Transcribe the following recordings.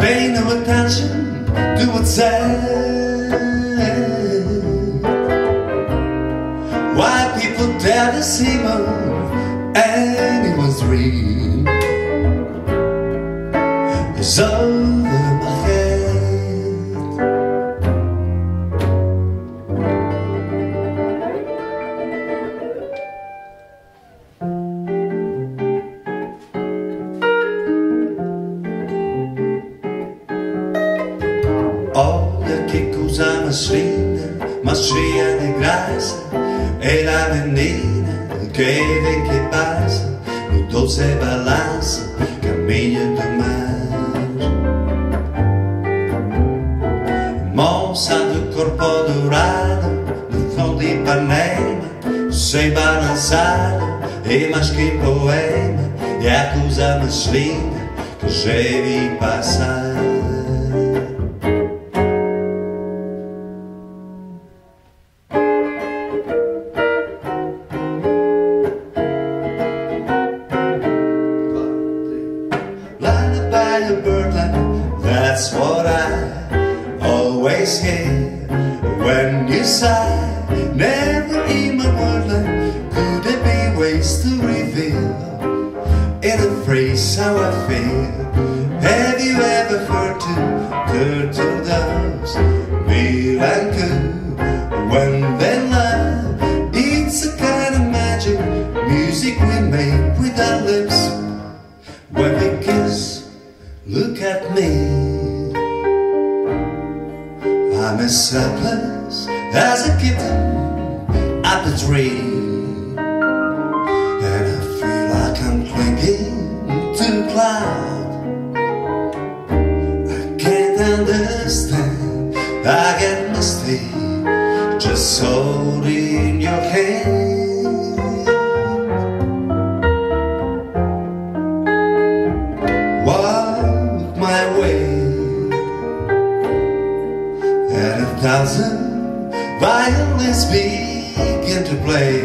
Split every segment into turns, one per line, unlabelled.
Pay no attention to what's said. Why people dare to see anyone's dream over mais cheia de graça É a menina que vem que passa No doce balanço, caminho do mar Moça do corpo dourado No flor de Ipanema Sem balançar E mais que poema É a coisa mais linda Que já vi passar Lullaby of birdland, that's what I always hear when you sigh. Never in my wordland could there be ways to reveal in a phrase how I feel. Have you ever heard two turtle doves and coo when they love? It's a kind of magic music we make with our lips when we kiss, look at me. I'm as helpless as a kitten at the tree. And a thousand violins begin to play.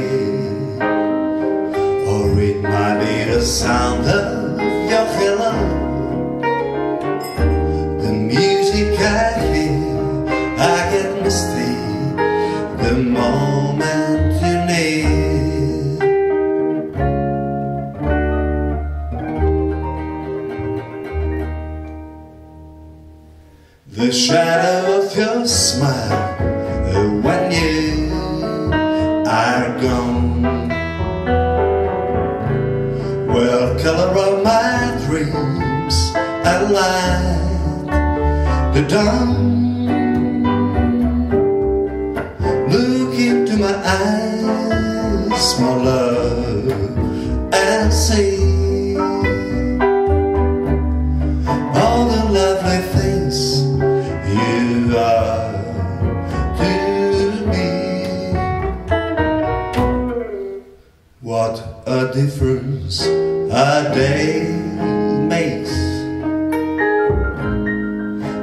Oh, or it might be the sound of your hello the music I hear I get misty. The moment The shadow of your smile when you are gone. Will color of my dreams and light the dawn a difference a day makes.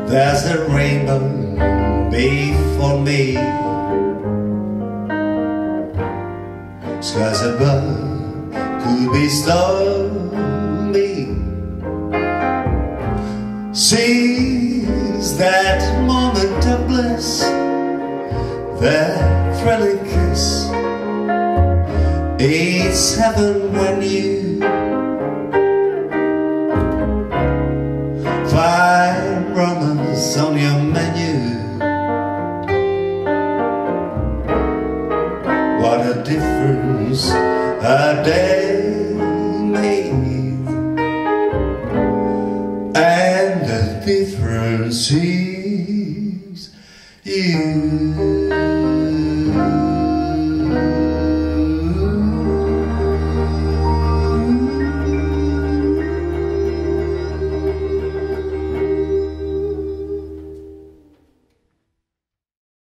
There's a rainbow before me. Skies above could be stormy. Seize that moment of bliss, that thrilling kiss. It's heaven when you find romance on your menu. What a difference a day made, and the difference is you.